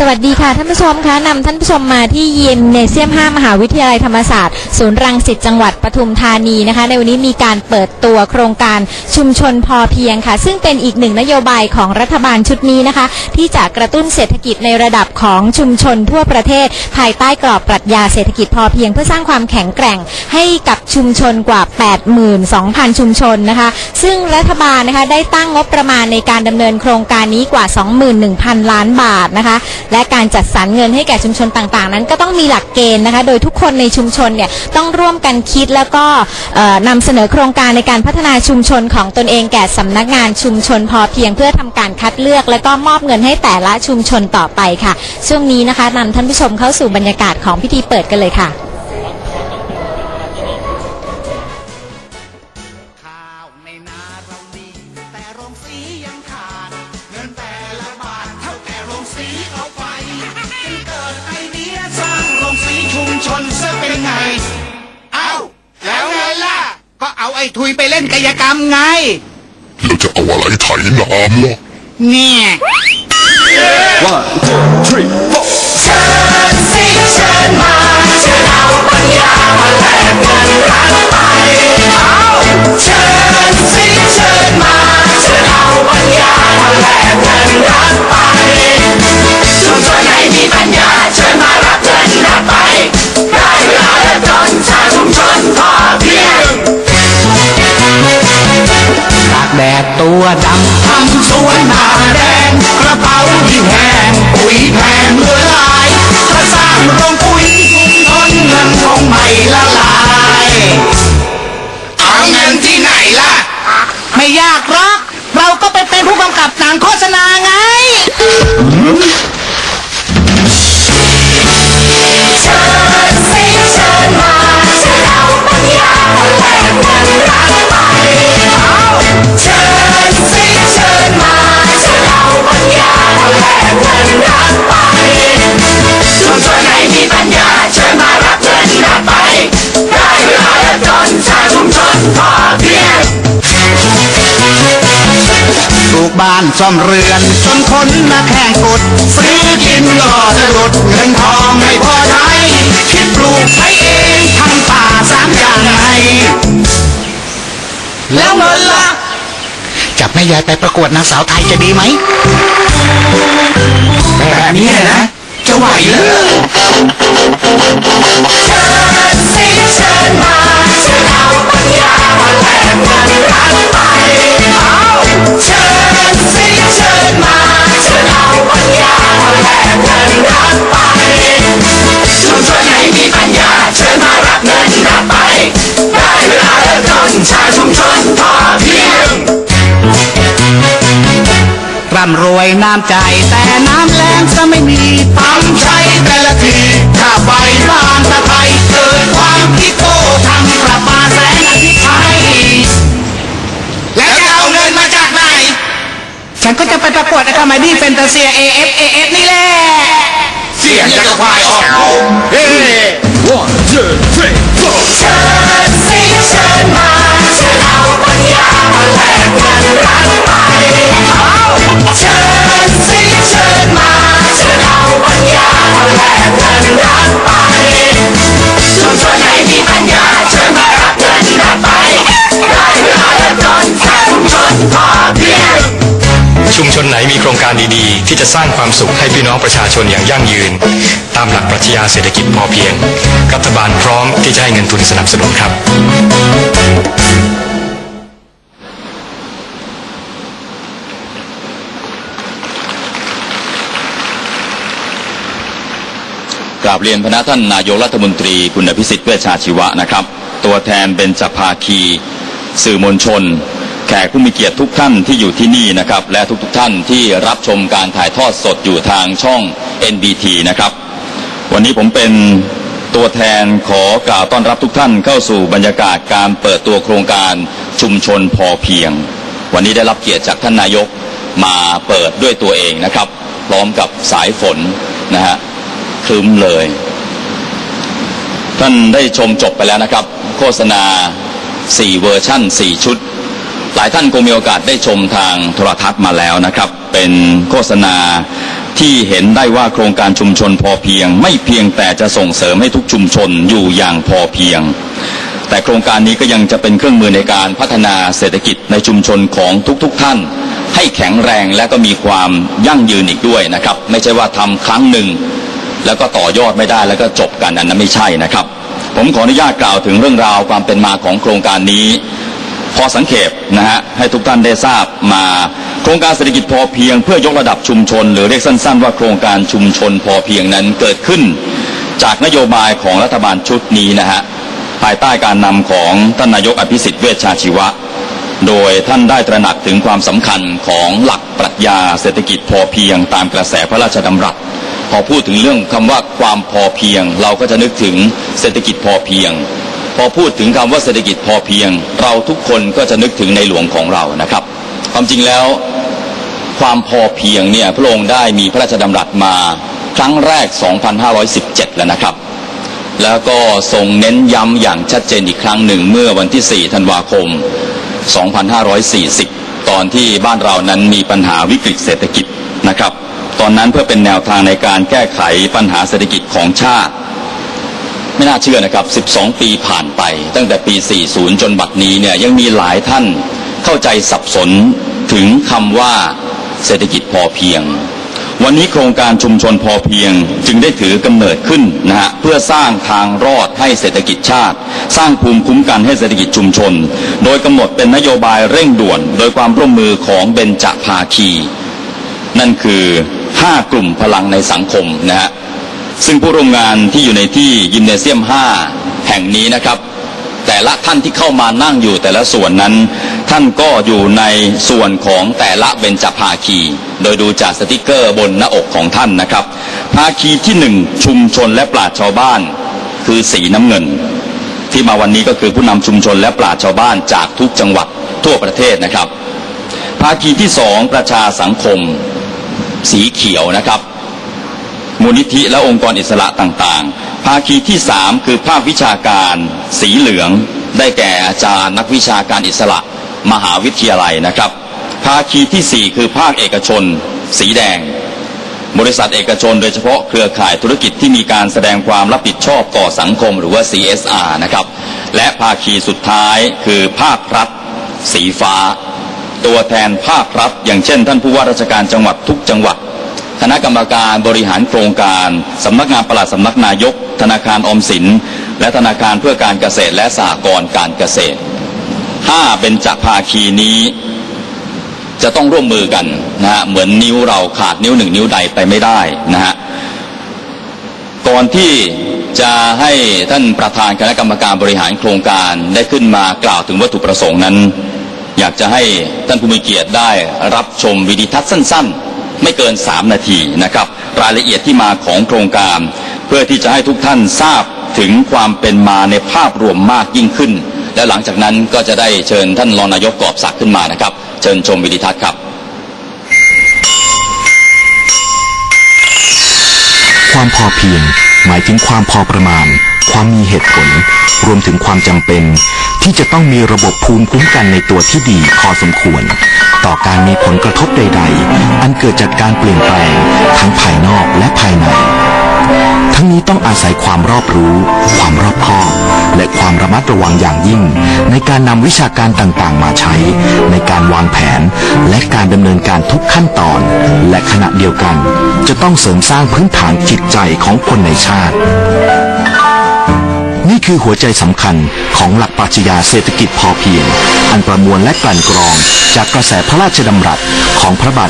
สวัสดีค่ะท่านผู้ชมคะนำท่านผู้ชมมาที่ยิมเนเซียม 5 มหาวิทยาลัยธรรมศาสตร์ ศูนย์รังสิตจังหวัดปทุมธานีนะคะ ในวันนี้มีการเปิดตัวโครงการชุมชนพอเพียงค่ะ ซึ่งเป็นอีกหนึ่งนโยบายของรัฐบาลชุดนี้นะคะ ที่จะกระตุ้นเศรษฐกิจในระดับของชุมชนทั่วประเทศ ภายใต้กรอบปรัชญาเศรษฐกิจพอเพียง เพื่อสร้างความแข็งแกร่งให้กับชุมชนกว่า 82,000 ชุมชนนะคะ ซึ่งรัฐบาลนะคะได้ตั้งงบประมาณในการดำเนินโครงการนี้กว่า 21,000 ล้านบาทนะคะและการจัดสรรเงินให้แก่ชุมชนต่างๆ นั้นก็ต้องมีหลักเกณฑ์นะคะ โดยทุกคนในชุมชนเนี่ยต้องร่วมกันคิดแล้วก็เอ่อนำเสนอโครงการในการพัฒนาชุมชนของตนเองแก่สำนักงานชุมชนพอเพียงเพื่อทำการคัดเลือก และก็มอบเงินให้แต่ละชุมชนต่อไปค่ะ ช่วงนี้นะคะนำท่านผู้ชมเข้าสู่บรรยากาศของพิธีเปิดกันเลยค่ะ ทุยไปเล่นกายกรรมไง เราจะเอาอะไรไถน้ำล่ะเนี่ย One, two, three, four. เชิญสิเชิญมาเชิญเอาปัญญามา ตัวดำทำสวนหน้าแดงกระเป๋าที่แพงปุ๋ยแพงเหลือหลายถ้าสร้างโรงปุ๋ยทุนเงินคงไม่ละลายเอาเงินที่ไหนล่ะ ไม่ยากหรอก เราก็ไปเป็นผู้กำกับหนังโฆษณาไงานซ่อมเรือน จนคนมาแข่งกดซื้อกินก็สะดุดเงินทองไม่พอใช้คิดปลูกใช้เองทำป่าสามอย่างไงแล้วเงินล่ะจับแม่ยายไปประกวดนางสาวไทยจะดีไหมแบบนี้นะจะไหวเหร น้ำใจแต่น้ำแรงจะไม่มีทำใช้แต่ละทีถ้าไปบ้านตะไคร้เกิดความคิดโตทำประปาแสงอาทิตย์ไทยแล้วจะเอาเงินมาจากไหน ฉันก็จะไปประกวด Academy Fantasia AF AF นี่แหละเสียงจะกระพายออกลูกเฮ้ One, two, three, four. เชิญสิเชิญมาเชิญเอาปัญญามาแลกเงินรักไปเอา การดีๆ ที่จะสร้างความสุขให้พี่น้องประชาชนอย่างยั่งยืน ตามหลักปรัชญาเศรษฐกิจพอเพียง รัฐบาลพร้อมที่จะให้เงินทุนสนับสนุนครับกราบเรียนพนักท่านนายกรัฐมนตรีคุณอภิสิทธิ์เวชชาชีวะนะครับ ตัวแทนเป็นจภาคี สื่อมวลชน แขกผู้มีเกียรติทุกท่านที่อยู่ที่นี่นะครับ และทุกๆทท่านที่รับชมการถ่ายทอดสดอยู่ทางช่อง NBT นะครับ วันนี้ผมเป็นตัวแทนขอกล่าวต้อนรับทุกท่านเข้าสู่บรรยากาศการเปิดตัวโครงการชุมชนพอเพียง วันนี้ได้รับเกียรติจากท่านนายกมาเปิดด้วยตัวเองนะครับ พร้อมกับสายฝนนะฮะครึ้มเลย ท่านได้ชมจบไปแล้วนะครับ โฆษณา 4 เวอร์ชั่น 4 ชุด หลายท่านคงมีโอกาสได้ชมทางโทรทัศน์มาแล้วนะครับ เป็นโฆษณาที่เห็นได้ว่าโครงการชุมชนพอเพียง ไม่เพียงแต่จะส่งเสริมให้ทุกชุมชนอยู่อย่างพอเพียง แต่โครงการนี้ก็ยังจะเป็นเครื่องมือในการพัฒนาเศรษฐกิจในชุมชนของทุกๆทท่าน ให้แข็งแรงและก็มีความยั่งยืนอีกด้วยนะครับ ไม่ใช่ว่าทำครั้งหนึ่ง แล้วก็ต่อยอดไม่ได้แล้วก็จบกันอันนั้นไม่ใช่นะครับ ผมขออนุญาตกล่าวถึงเรื่องราวความเป็นมาของโครงการนี้ พอสังเขปนะฮะให้ทุกท่านได้ทราบมาโครงการเศรษฐกิจพอเพียง เพื่อยกระดับชุมชน หรือเรียกสั้น ๆ ว่าโครงการชุมชนพอเพียงนั้นเกิดขึ้น จากนโยบายของรัฐบาลชุดนี้นะฮะภายใต้การนำของท่านนายกอภิสิทธิ์เวชชาชีวะ โดยท่านได้ตระหนักถึงความสำคัญของหลักปรัชญาเศรษฐกิจพอเพียง ตามกระแสพระราชดำรัสพอพูดถึงเรื่องคำว่าความพอเพียง เราก็จะนึกถึงเศรษฐกิจพอเพียง พอพูดถึงคำว่าเศรษฐกิจพอเพียง เราทุกคนก็จะนึกถึงในหลวงของเรานะครับ ความจริงแล้วความพอเพียงเนี่ยพระองค์ได้มีพระราชดำรัสมาครั้งแรก 2517 แล้วนะครับ แล้วก็ทรงเน้นย้ำอย่างชัดเจนอีกครั้งหนึ่งเมื่อวันที่ 4 ธันวาคม 2540 ตอนที่บ้านเรานั้นมีปัญหาวิกฤตเศรษฐกิจนะครับ ตอนนั้นเพื่อเป็นแนวทางในการแก้ไขปัญหาเศรษฐกิจของชาติ ไม่น่าเชื่อนะครับ 12 ปีผ่านไป ตั้งแต่ปี 40 จนบัดนี้เนี่ยยังมีหลายท่านเข้าใจสับสนถึงคำว่าเศรษฐกิจพอเพียง วันนี้โครงการชุมชนพอเพียงจึงได้ถือกำเนิดขึ้นนะฮะเพื่อสร้างทางรอดให้เศรษฐกิจชาติ สร้างภูมิคุ้มกันให้เศรษฐกิจชุมชน โดยกำหนดเป็นนโยบายเร่งด่วน โดยความร่วมมือของเบญจภาคี นั่นคือ 5 กลุ่มพลังในสังคมนะฮะ ซึ่งผู้ร่วมงานที่อยู่ในที่ยิมเนเซียม 5 แห่งนี้นะครับ แต่ละท่านที่เข้ามานั่งอยู่แต่ละส่วนนั้น ท่านก็อยู่ในส่วนของแต่ละเบญจภาคี โดยดูจากสติกเกอร์บนหน้าอกของท่านนะครับ ภาคีที่หนึ่งชุมชนและปราชชาวบ้าน คือสีน้ำเงิน ที่มาวันนี้ก็คือผู้นำชุมชนและปราชชาวบ้านจากทุกจังหวัดทั่วประเทศนะครับ ภาคีที่สองประชาสังคม สีเขียวนะครับ มูลนิธิและองค์กรอิสระต่างๆ ภาคีที่สามคือภาควิชาการ สีเหลือง ได้แก่อาจารย์นักวิชาการอิสระ มหาวิทยาลัยนะครับ ภาคีที่สี่คือภาคเอกชน สีแดง บริษัทเอกชน โดยเฉพาะเครือข่ายธุรกิจที่มีการแสดงความรับผิดชอบต่อสังคมหรือว่า CSR นะครับ และภาคีสุดท้ายคือภาครัฐ สีฟ้า ตัวแทนภาครัฐ อย่างเช่น ท่านผู้ว่าราชการจังหวัดทุกจังหวัด ณะกรรมการบริหารโครงการสำนักงานปลัดสำนักนายก ธนาคารอมสิน และธนาคารเพื่อการเกษตรและสหกรณ์การเกษตรห้าเป็นจัภาคีนี้ จะต้องร่วมมือกันนะฮะเหมือนนิ้วเราขาดนิ้วหนึ่งนิ้วใดไปไม่ได้นะฮะก่อนที่จะให้ท่านประธานคณะกรรมการบริหารโครงการได้ขึ้นมากล่าวถึงวัตถุประสงค์นั้น อยากจะให้ท่านผู้มีเกียรติได้รับชมวิดีทัศน์สั้น ๆ ไม่เกิน 3 นาทีนะครับ รายละเอียดที่มาของโครงการ เพื่อที่จะให้ทุกท่านทราบถึงความเป็นมาในภาพรวมมากยิ่งขึ้น และหลังจากนั้นก็จะได้เชิญท่านรองนายกกอบศักดิ์ขึ้นมานะครับ เชิญชมวิดีทัศน์ครับ ความพอเพียงหมายถึงความพอประมาณ ความมีเหตุผล รวมถึงความจำเป็น ที่จะต้องมีระบบภูมิคุ้มกันในตัวที่ดีพอสมควร ต่อการมีผลกระทบใด ๆ อันเกิดจากการเปลี่ยนแปลง ทั้งภายนอกและภายใน ทั้งนี้ต้องอาศัยความรอบรู้ ความรอบคอบ และความระมัดระวังอย่างยิ่ง ในการนำวิชาการต่างๆ มาใช้ ในการวางแผน และการดำเนินการทุกขั้นตอน และขณะเดียวกัน จะต้องเสริมสร้างพื้นฐานจิตใจของคนในชาติ คือหัวใจสำคัญของหลักปรัชญาเศรษฐกิจพอเพียง อันประมวลและกลั่นกรอง จากกระแสพระราชดำรัสของพระบาท